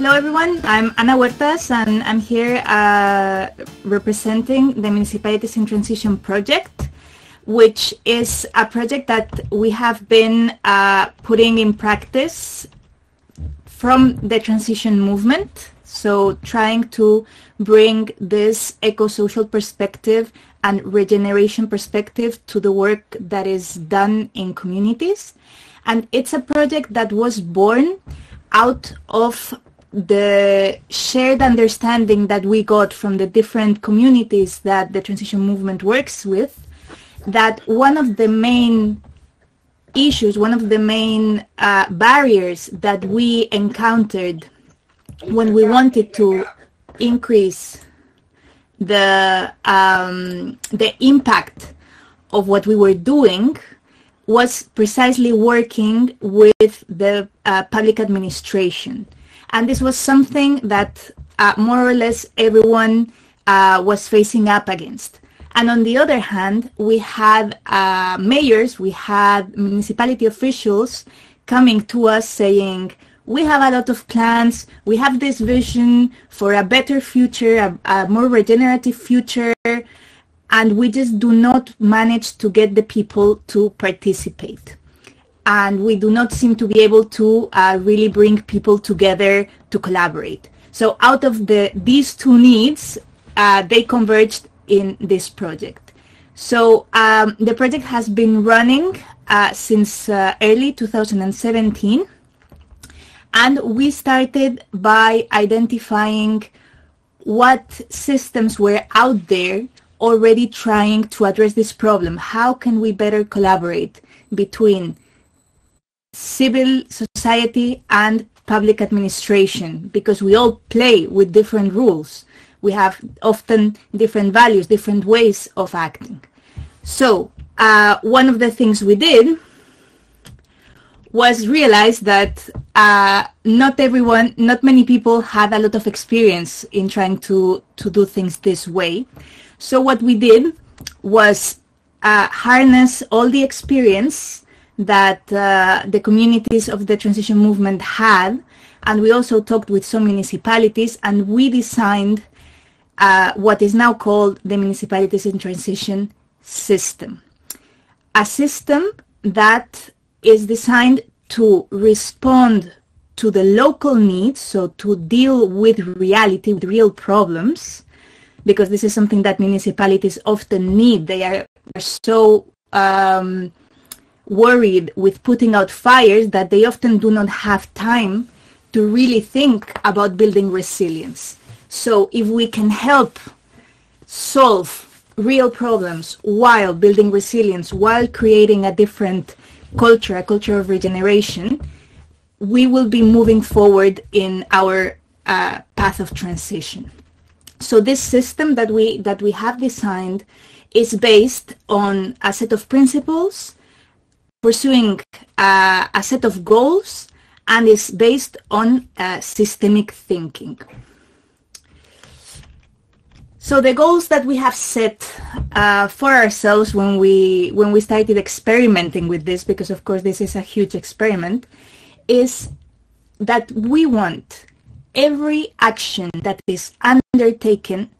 Hello, everyone. I'm Ana Huertas, and I'm here uh, representing the Municipalities in Transition project, which is a project that we have been uh, putting in practice from the transition movement. So, trying to bring this eco-social perspective and regeneration perspective to the work that is done in communities. And it's a project that was born out of the shared understanding that we got from the different communities that the transition movement works with, that one of the main issues, one of the main uh, barriers that we encountered when we wanted to increase the um, the impact of what we were doing was precisely working with the uh, public administration and this was something that uh, more or less everyone uh, was facing up against. And on the other hand, we had uh, mayors, we had municipality officials coming to us saying, we have a lot of plans, we have this vision for a better future, a, a more regenerative future, and we just do not manage to get the people to participate and we do not seem to be able to uh, really bring people together to collaborate. So out of the these two needs, uh, they converged in this project. So um, the project has been running uh, since uh, early 2017, and we started by identifying what systems were out there already trying to address this problem. How can we better collaborate between civil society and public administration because we all play with different rules. We have often different values, different ways of acting. So uh, one of the things we did was realize that uh, not everyone, not many people had a lot of experience in trying to, to do things this way. So what we did was uh, harness all the experience that uh, the communities of the transition movement had. And we also talked with some municipalities and we designed uh, what is now called the Municipalities in Transition system. A system that is designed to respond to the local needs, so to deal with reality, with real problems, because this is something that municipalities often need. They are, so um, worried with putting out fires that they often do not have time to really think about building resilience. So if we can help solve real problems while building resilience, while creating a different culture, a culture of regeneration, we will be moving forward in our uh, path of transition. So this system that we that we have designed is based on a set of principles pursuing uh, a set of goals and is based on uh, systemic thinking. So the goals that we have set uh, for ourselves when we when we started experimenting with this, because of course this is a huge experiment, is that we want every action that is undertaken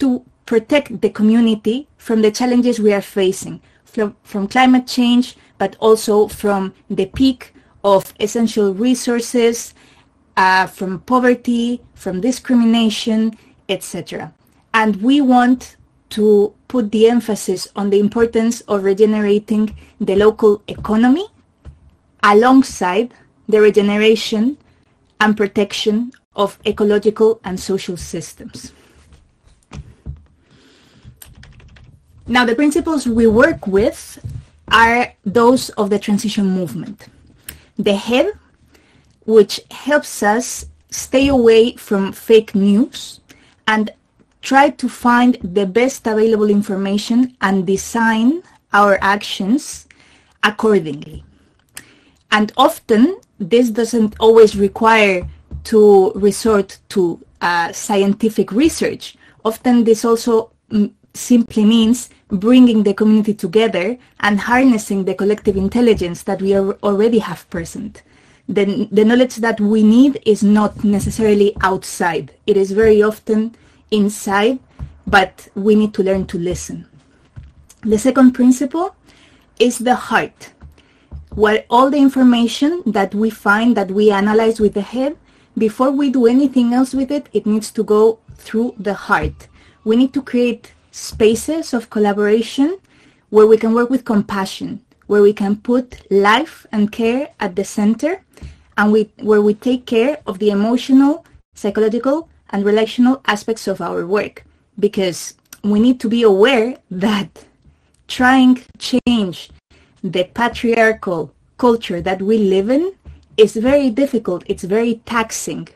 to protect the community from the challenges we are facing, from, from climate change, but also from the peak of essential resources, uh, from poverty, from discrimination, etc. And we want to put the emphasis on the importance of regenerating the local economy alongside the regeneration and protection of ecological and social systems. Now, the principles we work with are those of the transition movement. The head, which helps us stay away from fake news and try to find the best available information and design our actions accordingly. And often, this doesn't always require to resort to uh, scientific research. Often, this also mm, simply means bringing the community together and harnessing the collective intelligence that we already have present. the, the knowledge that we need is not necessarily outside. It is very often inside, but we need to learn to listen. The second principle is the heart, where all the information that we find, that we analyze with the head, before we do anything else with it, it needs to go through the heart. We need to create spaces of collaboration where we can work with compassion, where we can put life and care at the center, and we, where we take care of the emotional, psychological, and relational aspects of our work. Because we need to be aware that trying to change the patriarchal culture that we live in is very difficult. It's very taxing.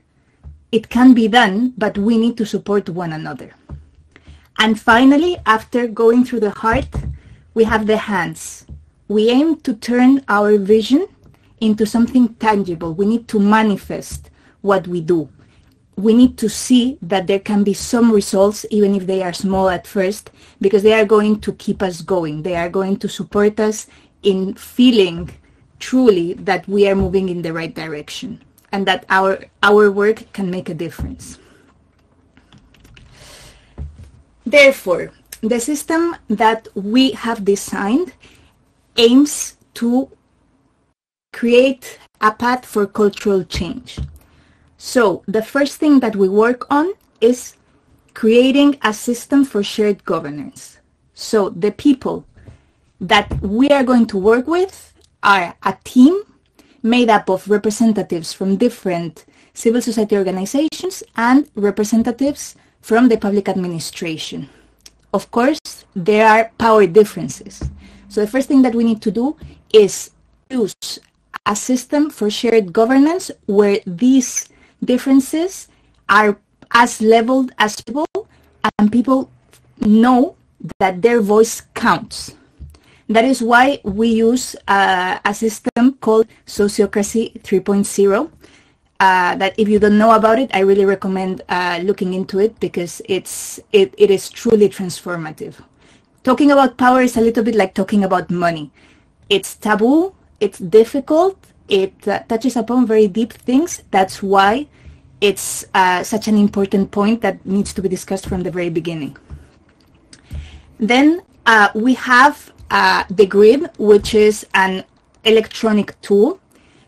It can be done, but we need to support one another. And finally, after going through the heart, we have the hands. We aim to turn our vision into something tangible. We need to manifest what we do. We need to see that there can be some results, even if they are small at first, because they are going to keep us going. They are going to support us in feeling truly that we are moving in the right direction and that our our work can make a difference. Therefore, the system that we have designed aims to create a path for cultural change. So the first thing that we work on is creating a system for shared governance. So the people that we are going to work with are a team made up of representatives from different civil society organizations and representatives from the public administration. Of course, there are power differences. So the first thing that we need to do is use a system for shared governance where these differences are as leveled as possible and people know that their voice counts. That is why we use uh, a system called Sociocracy 3.0. Uh, that if you don't know about it, I really recommend uh, looking into it because it's it, it is truly transformative. Talking about power is a little bit like talking about money. It's taboo, it's difficult, it uh, touches upon very deep things. That's why it's uh, such an important point that needs to be discussed from the very beginning. Then uh, we have uh, the grid, which is an electronic tool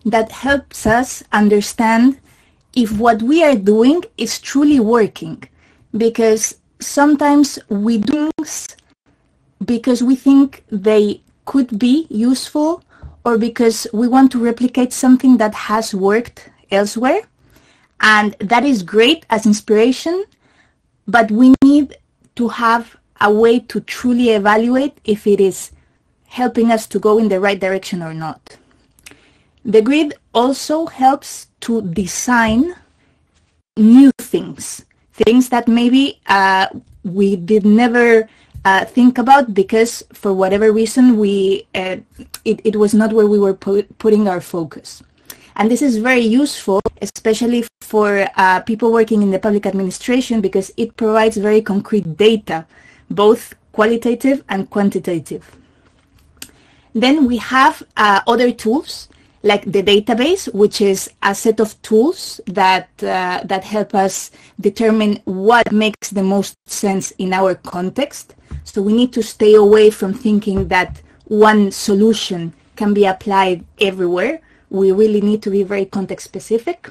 that helps us understand if what we are doing is truly working. Because sometimes we do things because we think they could be useful or because we want to replicate something that has worked elsewhere. And that is great as inspiration, but we need to have a way to truly evaluate if it is helping us to go in the right direction or not. The grid also helps to design new things, things that maybe uh, we did never uh, think about because for whatever reason we uh, it, it was not where we were put, putting our focus. And this is very useful, especially for uh, people working in the public administration because it provides very concrete data both qualitative and quantitative. Then we have uh, other tools like the database, which is a set of tools that uh, that help us determine what makes the most sense in our context. So we need to stay away from thinking that one solution can be applied everywhere. We really need to be very context specific.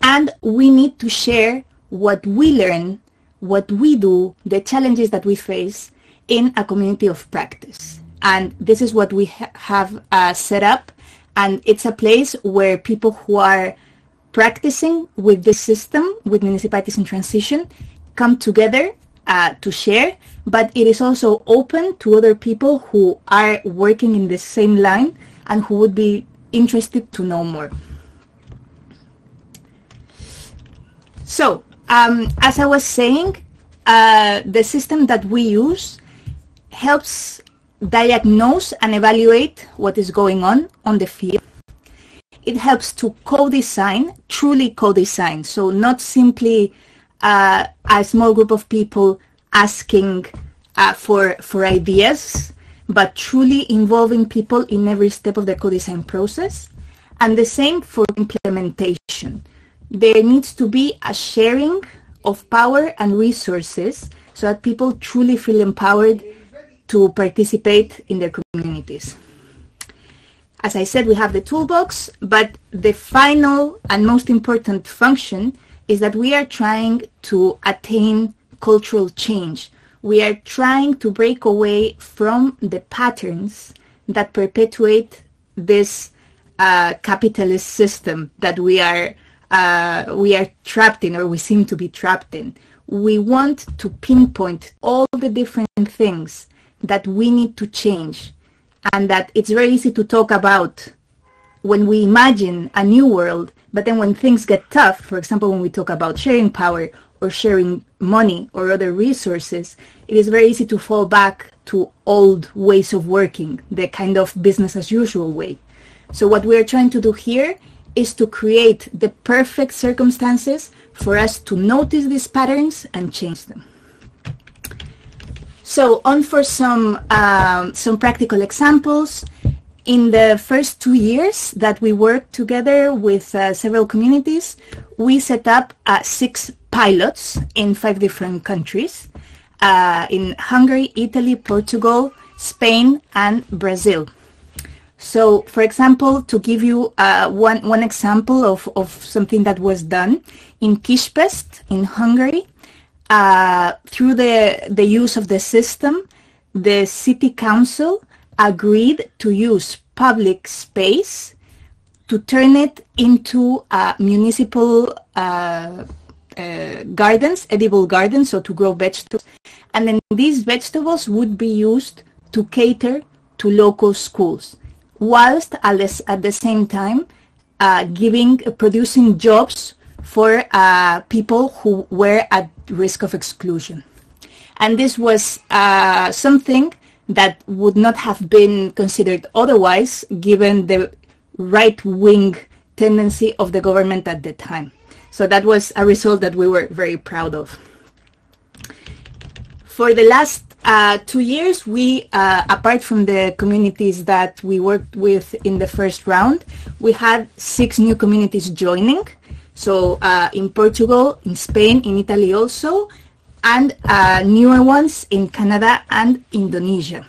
And we need to share what we learn what we do, the challenges that we face in a community of practice. And this is what we ha- have uh, set up. And it's a place where people who are practicing with this system, with municipalities in transition, come together uh, to share. But it is also open to other people who are working in the same line and who would be interested to know more. So um, as I was saying, uh, the system that we use helps diagnose and evaluate what is going on on the field. It helps to co-design, truly co-design, so not simply uh, a small group of people asking uh, for for ideas, but truly involving people in every step of the co-design process. And the same for implementation. There needs to be a sharing of power and resources so that people truly feel empowered to participate in their communities. As I said, we have the toolbox, but the final and most important function is that we are trying to attain cultural change. We are trying to break away from the patterns that perpetuate this uh, capitalist system that we are uh, we are trapped in, or we seem to be trapped in. We want to pinpoint all the different things that we need to change, and that it's very easy to talk about when we imagine a new world, but then when things get tough, for example, when we talk about sharing power or sharing money or other resources, it is very easy to fall back to old ways of working, the kind of business as usual way. So what we are trying to do here is to create the perfect circumstances for us to notice these patterns and change them. So on for some um, some practical examples. In the first two years that we worked together with uh, several communities, we set up uh, six pilots in five different countries, uh, in Hungary, Italy, Portugal, Spain, and Brazil. So, for example, to give you uh, one, one example of, of something that was done, in Kispest in Hungary, uh, through the, the use of the system, the city council agreed to use public space to turn it into uh, municipal uh, uh, gardens, edible gardens, so to grow vegetables. And then these vegetables would be used to cater to local schools, whilst at the same time uh, giving, producing jobs for uh, people who were at risk of exclusion. And this was uh, something that would not have been considered otherwise given the right-wing tendency of the government at the time. So that was a result that we were very proud of. For the last uh, two years, we, uh, apart from the communities that we worked with in the first round, we had six new communities joining. So uh, in Portugal, in Spain, in Italy also, and uh, newer ones in Canada and Indonesia.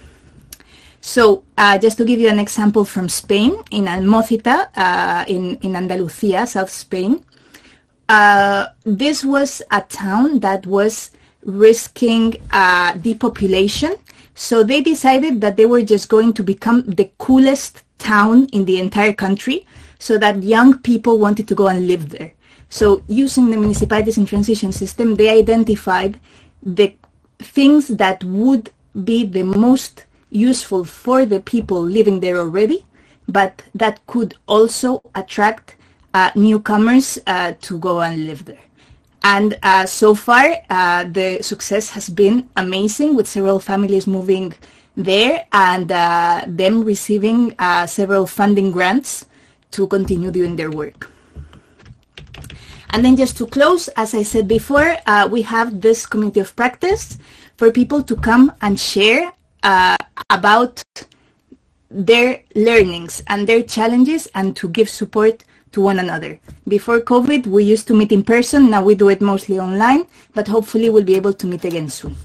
So uh, just to give you an example from Spain, in Almocita, uh, in, in Andalusia, South Spain, uh, this was a town that was risking uh, depopulation. So they decided that they were just going to become the coolest town in the entire country so that young people wanted to go and live there. So using the municipalities in transition system, they identified the things that would be the most useful for the people living there already, but that could also attract uh, newcomers uh, to go and live there. And uh, so far, uh, the success has been amazing with several families moving there and uh, them receiving uh, several funding grants to continue doing their work. And then just to close, as I said before, uh, we have this community of practice for people to come and share uh, about their learnings and their challenges and to give support to one another. Before COVID, we used to meet in person. Now we do it mostly online, but hopefully we'll be able to meet again soon.